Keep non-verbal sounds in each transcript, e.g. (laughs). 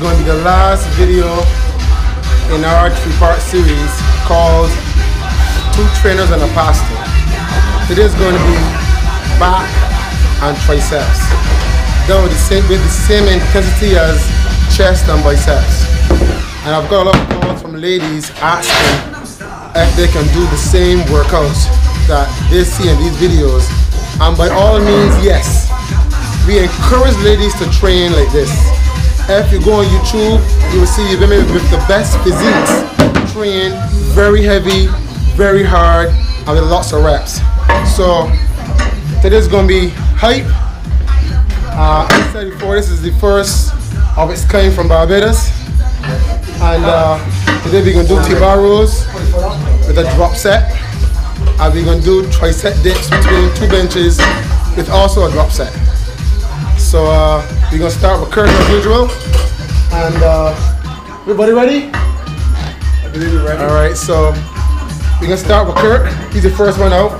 going to be the last video in our three-part series called Two Trainers and a Pastor. Today is going to be back and triceps. Done with the same, with the same intensity as chest and biceps. And I've got a lot of calls from ladies asking if they can do the same workouts that they see in these videos. And by all means, yes. We encourage ladies to train like this. If you go on YouTube, you will see women with the best physiques train very heavy, very hard, and with lots of reps. So today's gonna be hype. Uh, I said before, this is the first of its kind from Barbados. And uh, today we're gonna do T-bar rows with a drop set. And we're gonna do tricep dips between two benches with also a drop set. So uh, we're gonna start with Kurt as usual. And uh, everybody ready? I believe you're ready. All right, so we're gonna start with Kurt. He's the first one out.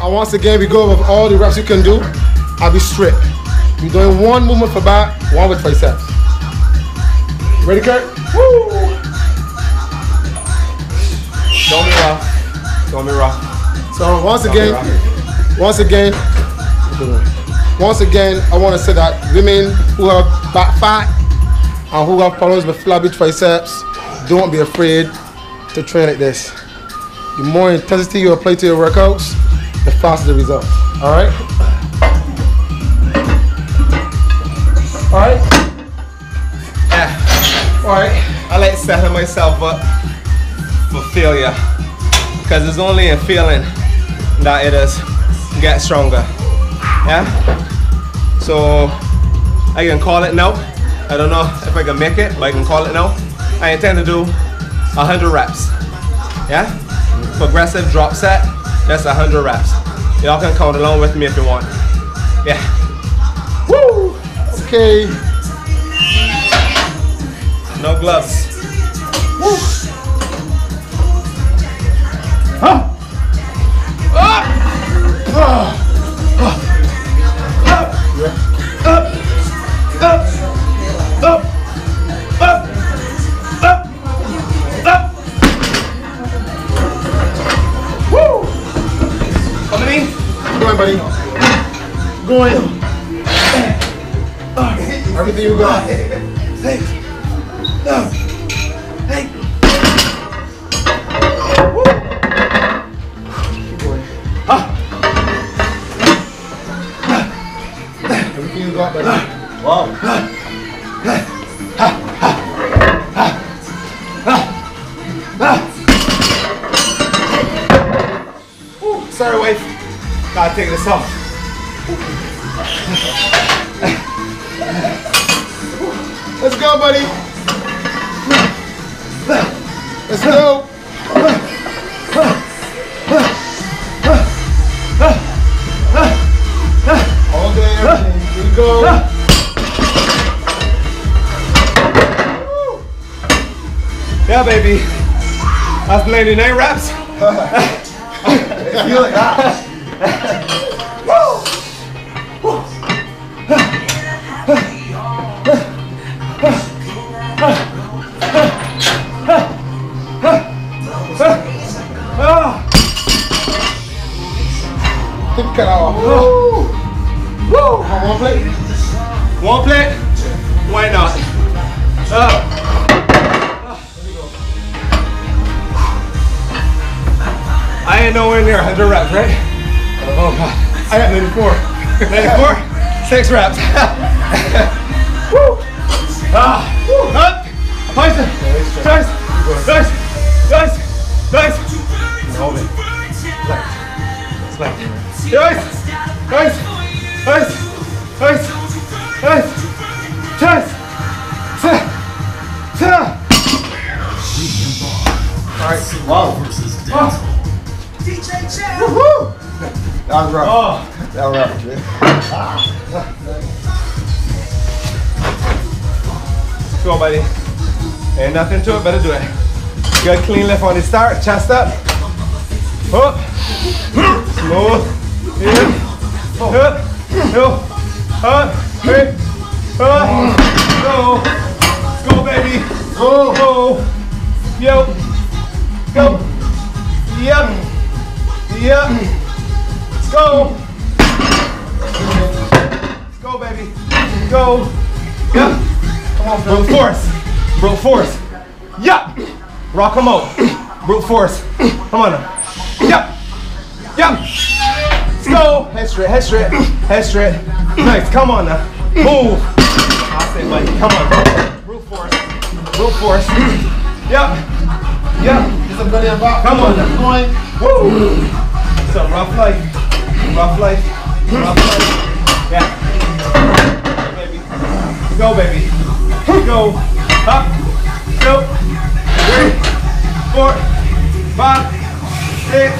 And once again, we go with all the reps you can do. I'll be strict. We're doing one movement for back, one with triceps. Ready, Kurt? Woo! Don't be rough. Don't be rough. So once Don't again, once again, once again, I want to say that women who have back fat and who have problems with flabby triceps, don't be afraid to train like this. The more intensity you apply to your workouts, the faster the result. All right. All right. Yeah. All right. I like setting myself up for failure. Because it's only in failing that it is get stronger. Yeah? So I can call it now. I don't know if I can make it, but I can call it now. I intend to do 100 reps. Yeah? Progressive drop set, that's 100 reps. Y'all can count along with me if you want. Yeah. Woo. Okay. No gloves. Coming Everything you got, buddy. Wow. Ooh, sorry, wife. Gotta take this off. Let's go, buddy. Let's go. Yeah, baby. That's 99 reps. Feel like that. Ah, Think cut off. Woo. Woo. Come 100 reps, right? Oh god. I got 94. 94? Six reps. (laughs) Woo. Ah. Up. Nice. Nice. Nice. Nice. Nice. Hold it. Left. Left. Nice. Nice. Nice. Nice. Nice. Nice. Ta. Ta. All right. Wow. Oh. Woo. (laughs) That was rough. Oh. That was rough, man. Go, buddy. Ain't nothing to it, better do it. Good clean lift on the start, chest up. Up. Smooth. In. Up. No. Up. Hey. Up. No. Go. Go. Yo. Go. Yep. Yep. Let's go. Let's go, baby. Go. Yep. Come on, brute force. Brute force. Yep. Rock him out. Brute force. Come on now. Yep. Yep. Let's go. Head straight, head straight, head straight. Nice. Come on now. Move. I say, buddy. Come on. Brute force. Brute force. Yep. Yep. Get some belly and back. Come on now. Woo! A rough life. Rough life. Rough life. Yeah. Go, baby. Go. Up. Go. Three, four, five, six,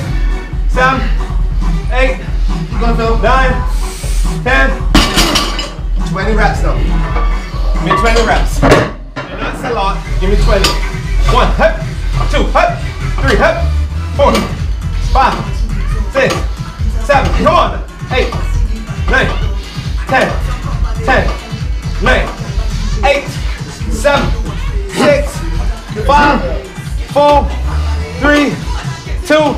seven, eight, nine, ten, 20 reps though. Give me 20 reps. And that's a lot. Give me 20. One, two, hep, three, hep, four, five, six, seven, come on. Eight, nine, ten, ten, nine, eight, seven, six, five, four, three, two,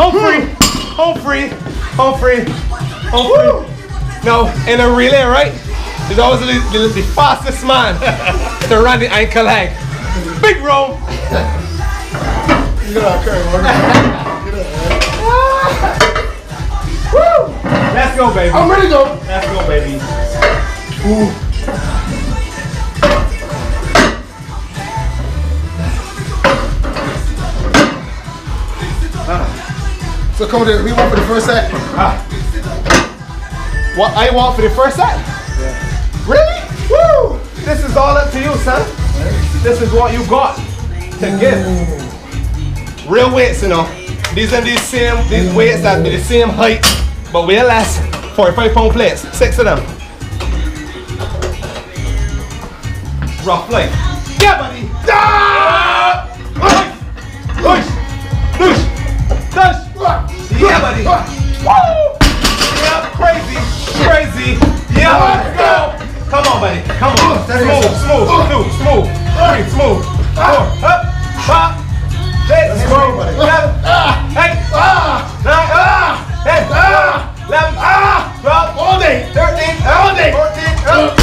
home free, home free, home free, home free. Now, in a relay, right? There's always the, the, the fastest man (laughs) to run the ankle leg. Big roll. You gotta carry one. Woo! Let's go, baby. I'm ready to go. Let's go, baby. So come on, we want for the first set. Ah. What I want for the first set? Really? Woo! This is all up to you, son. This is what you got to give. Real weights, you know. These are the same these weights that be the same height, but weigh less. 45 pound plates, six of them. Rough life. Yeah, buddy. Ah! Push! Push! Push! Push! Yeah, buddy. Woo! Yeah, crazy, crazy. Yeah, let's go. Come on, buddy. Come on. Smooth, smooth, smooth, smooth. Three, smooth. Four, up, five, six, Let's go, buddy. seven, eight, nine, ten, eleven, twelve, All day. thirteen, All day. fourteen. up.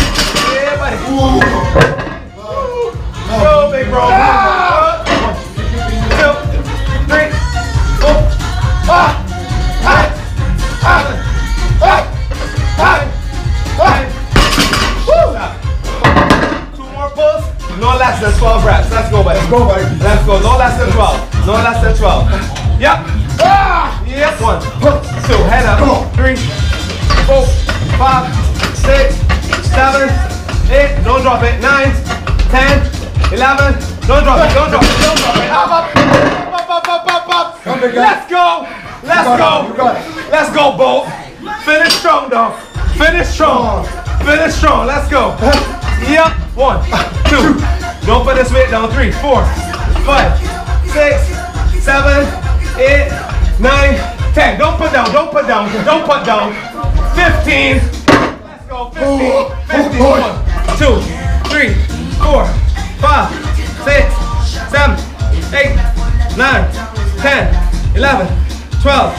Yeah, buddy. Go, Let's go. Let's go. it. You got it. Let's go, Bolt. Finish strong, dog. Finish strong. Finish strong. Let's go. Yep. One, two. Don't put this weight down. Three, four, five, six, seven, eight, nine, ten. Don't put down. Don't put down. Don't put down. Fifteen. Let's go. Fifteen. Fifteen. One, two, three, four, five, six, seven, eight, nine, ten, eleven, twelve,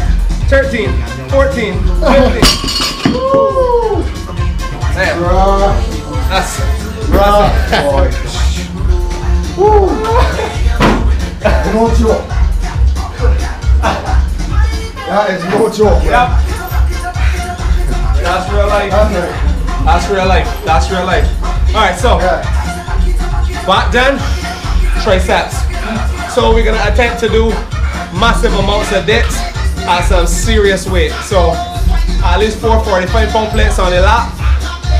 thirteen, fourteen, fifteen. Woo! Man, Ah, that's ah, boy. Woo. No joke. That is no joke. Yep. That's real life. That's. That's real life. That's real life. All right, so Yeah. back then, triceps. So we're gonna attempt to do massive amounts of dips at some serious weight. So at least four 45 pound plates on the lap.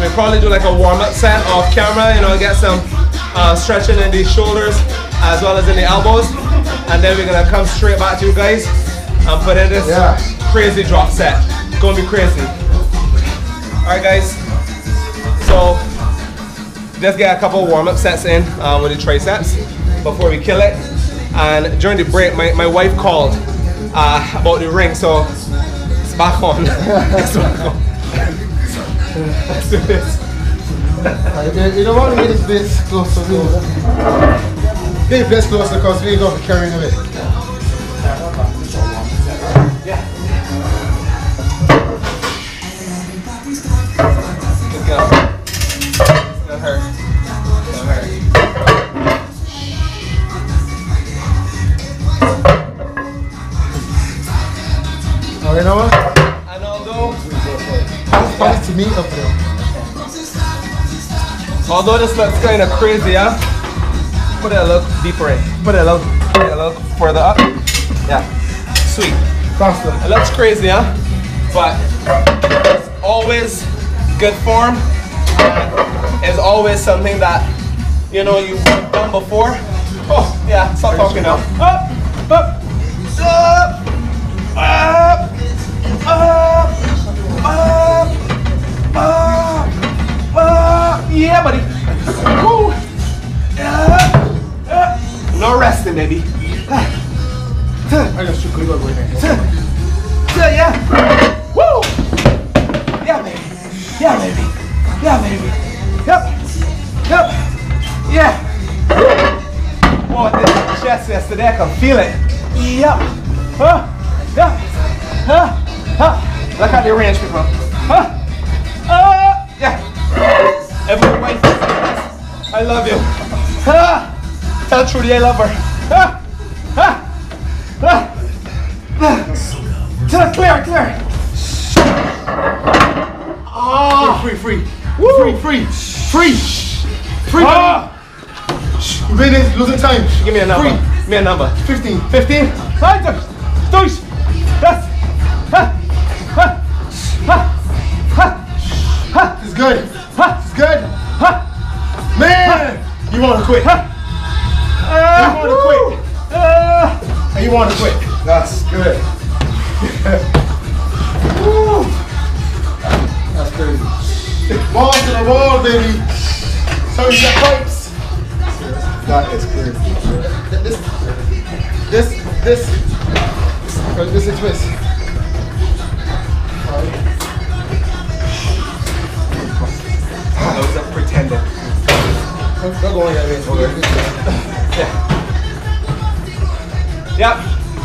We probably do like a warm up set off camera, you know, get some uh, stretching in the shoulders as well as in the elbows. And then we're gonna come straight back to you guys and put in this Yeah. crazy drop set. It's gonna be crazy. All right, guys. So let's get a couple warm up sets in uh, with the triceps before we kill it. And during the break, my, my wife called uh, about the ring, so (laughs) it's back on. it's back on. You, don't want to get this bit closer. Get this closer because we go carrying away. Although this looks kind of crazy, yeah, put it a little deeper in. Put it a little, put it a little further up. Yeah, sweet. Faster. It looks crazy, huh? But it's always good form. It's always something that you know you've done before. Oh, yeah, stop talking now. Up, up, up, up, up, up, up, up. Yeah, buddy. No resting, baby. I just shook you up right. Yeah. Woo! Yeah, baby. Yeah, baby. Yeah, baby. Yep. Yep. Yeah. Whoa, this chest yesterday, I can feel it. Yep. Huh? Yeah. Huh? Huh? Look at the range, people. Huh? Uh, yeah. Wife, I love you. Huh? Tell Trudy I love her. Huh? Huh? Huh? Clear, clear, clear. Ah, Free, free. Free, free. Free. Free. ah. You been in, losing time. Give me a number. Free. Give me a number. 15. 15. Right, dois. That's. Ha. Ha. Ha. Ha. Ha. It's good. Ha. It's good. Ha. Man! You want to quit. Ah, wanna quit. Ah. You want to quit. That's good. That's crazy. Ball to the wall, baby. So you got pipes. That is crazy. This, this, this, this, this is twist. I was up pretending. Don't go. Yeah. Yep.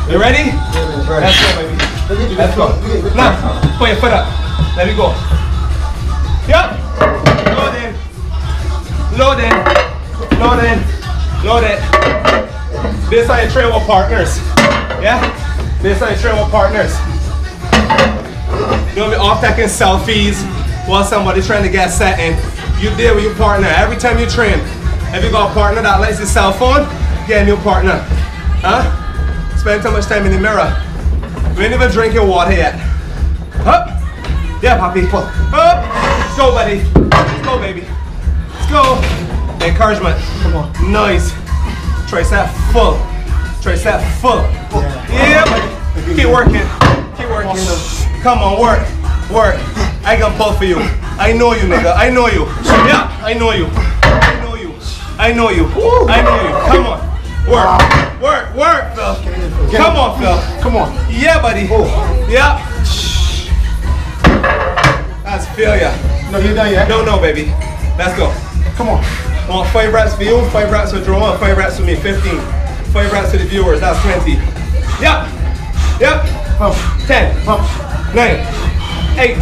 You ready? Let's go, baby. Let's go. Now, put your foot up. Let me go. Yep. Load in. Load in. Load in. Load it. This how you train with partners. Yeah? This how you train with partners. Don't be off taking selfies while somebody's trying to get set in. You deal with your partner. Every time you train, if you got a partner that likes his cell phone, get a new partner. Huh? Spend too much time in the mirror. You ain't even drink your water yet. Up. Yeah, Poppy. Up. Let's go, buddy. Let's go, baby. Let's go. Encouragement. Come on. Nice. Tricep full. Tricep full. Yeah, buddy. Keep working. Keep working. Come on, work. Work. I can pull for you. I know you, nigga. I know you. Yeah, I know you. I know you. I know you. I know you. Come on. Work. Work. Work, Phil. Come on, Phil. Come on. Yeah, buddy. Oh. Yeah. That's failure. No, you're done yet. No, no, baby. Let's go. Come on. I want five reps for you, five reps for Jerome, five reps for me, 15. Five reps for the viewers, that's 20. Yep. Yep. Pump. 10, Pump. 9, 8,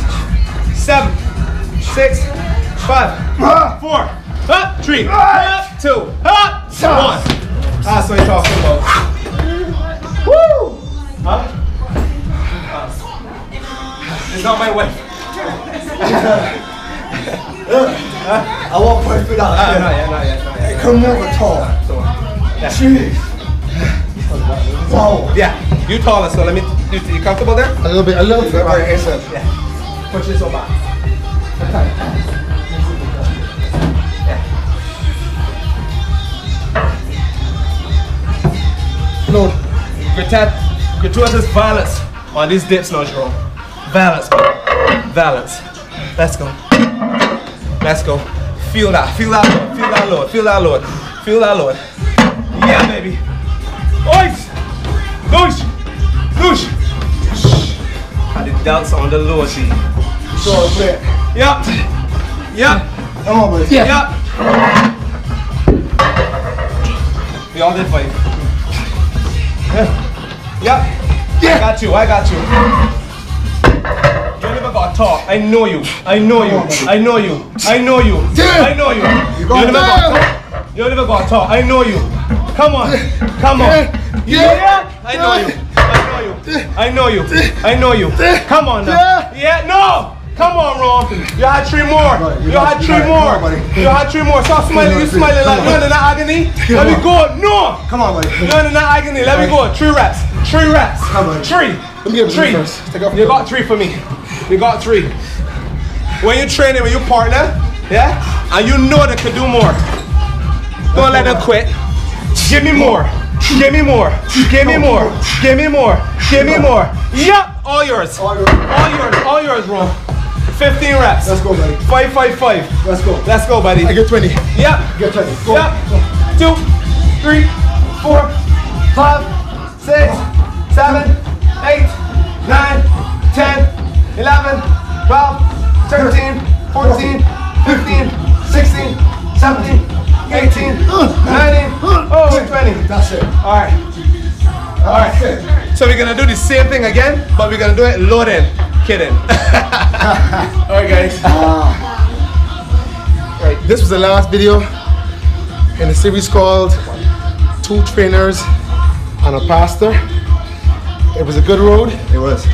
7, 6, 5, 4, up, 3, up, 2, up, 1. That's what you're talking about. Woo! Huh? Uh, It's not my way. (laughs) I won't push it out. Uh, not yet, not yet, not yet. Come over tall. Yeah. Jeez. Wow. Yeah, you taller, so let me. You, you comfortable there? A little bit, a little bit. Very excellent. Yeah. Push this over. Load. Grattat, gratuitous violence on these dips, no Jerome. Balance, man. Balance. Let's go. Let's go. Feel that. Feel that load. Feel that load. Feel that load. Feel that load. Yeah, baby. Oish! Noosh! Noosh! Had the delts on the lower G. So clear. Yep. Yep. Come on, buddy. Yeah. Yep. We all did five. Yeah. Yep. Yeah. I got you. I got you. You never got talk. I know you. I know you. I know you. I know you. I know you. You got never got down. talk. You never got talk. I know you. Come on. Come on. Yeah. I know you. I know you. I know you. I know you. Come on now. Yeah, no. Come on, Ron. You had three more. you had three more. You had three more. Stop smiling. You smiling like you're in that agony. Let me go. No. Come on, buddy. You're in that agony. Let me go. Three reps. Three reps. Come on. Three. Let me get Three. You got three for me. You got three. When you're training with your partner, yeah, and you know they could do more, don't let them quit. Give me more. Give me more. Give me more. Give me more. Give me more. Yep, all yours. All yours. All yours. All yours, bro. 15 reps. Let's go, buddy. Five, five, five. Let's go. Let's go, buddy. I get 20. Yep. Get ready. Go. Yep. Two, three, four, five, six, seven, eight, nine, ten, eleven, twelve, thirteen, fourteen, fifteen, sixteen, seventeen, eighteen, nineteen, oh, we're twenty. That's it. All right. All right. So we're gonna do the same thing again, but we're gonna do it loading. Kidding. (laughs) All right, guys. Right, this was the last video in the series called Two Trainers and a Pastor. It was a good road. It was.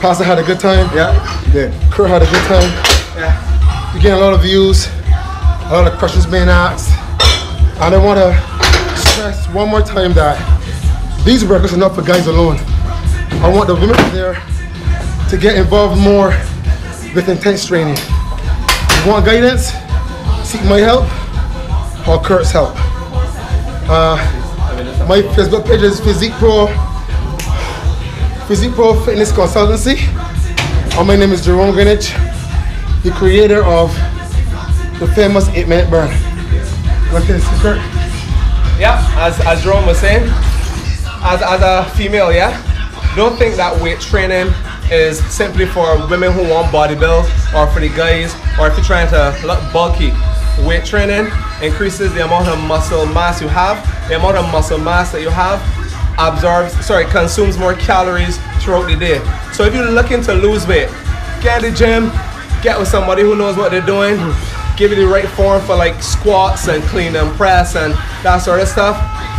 Pastor had a good time. Yeah, you did. Kurt had a good time. Yeah. You getting a lot of views, a lot of questions being asked. And I want to stress one more time that these workouts are not for guys alone. I want the women there to get involved more with intense training. If you want guidance, seek my help or Kurt's help. Uh, my Facebook page is Physique Pro, Physique Pro Fitness Consultancy. And my name is Jerome Greenidge, the creator of the famous 8 Minute Burn. Like this, Kurt. Yeah, as, as Jerome was saying, as, as a female, yeah, don't think that weight training is simply for women who want body build or for the guys or if you're trying to look bulky. Weight training increases the amount of muscle mass you have. The amount of muscle mass that you have absorbs, sorry, consumes more calories throughout the day. So if you're looking to lose weight, get in the gym, get with somebody who knows what they're doing, give you the right form for like squats and clean and press and that sort of stuff.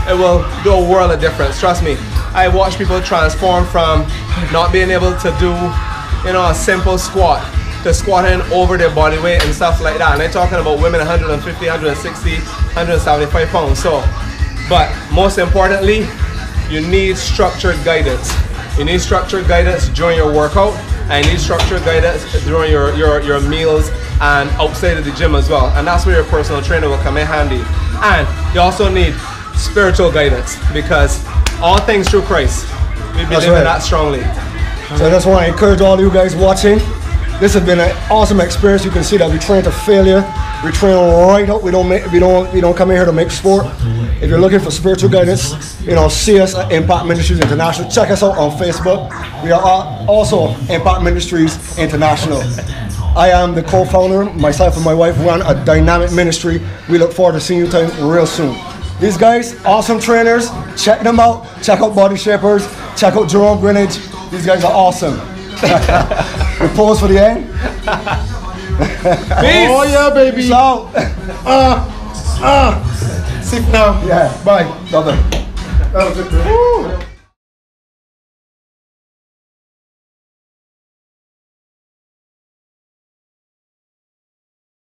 It will do a world of difference. Trust me. I watch people transform from not being able to do, you know, a simple squat to squatting over their body weight and stuff like that. And I'm talking about women 150, 160, 175 pounds. So, but most importantly, you need structured guidance. You need structured guidance during your workout, and you need structured guidance during your, your, your meals and outside of the gym as well. And that's where your personal trainer will come in handy. And you also need spiritual guidance because all things through Christ. We believe in that strongly. So that's why I encourage all you guys watching. This has been an awesome experience. You can see that we train to failure. We train right up. We don't make, we don't we don't come in here to make sport. If you're looking for spiritual guidance, you know, see us at Impact Ministries International. Check us out on Facebook. We are also Impact Ministries International. I am the co-founder. Myself and my wife run a dynamic ministry. We look forward to seeing you time real soon. These guys, awesome trainers. Check them out. Check out Body Shapers. Check out Jerome Greenidge. These guys are awesome. we (laughs) pause for the end. (laughs) Peace! Oh yeah, baby. Peace out. Uh, uh. Sit now. Yeah. Bye. Love it. That was it. Woo.